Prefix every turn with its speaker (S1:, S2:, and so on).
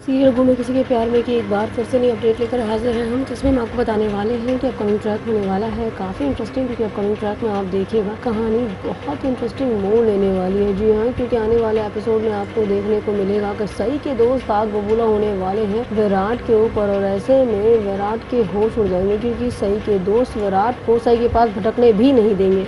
S1: Serial घूमे किसी के प्यार में कि एक बार फिर से नई अपडेट लेकर हाजिर हैं, हम जिसमें हम आपको बताने वाले हैं कि अपकमिंग ट्रैक होने वाला है। काफ़ी इंटरेस्टिंग क्योंकि अपकमिंग ट्रैक में आप देखिएगा, कहानी बहुत इंटरेस्टिंग मोड़ लेने वाली है। जी हाँ क्योंकि आने वाले एपिसोड में आपको देखने को मिलेगा कि सही के दोस्त आग बबूला होने वाले हैं विराट के ऊपर और ऐसे में विराट के होश उड़ जाएँगे, क्योंकि सही के दोस्त विराट को सही के पास भटकने भी नहीं देंगे।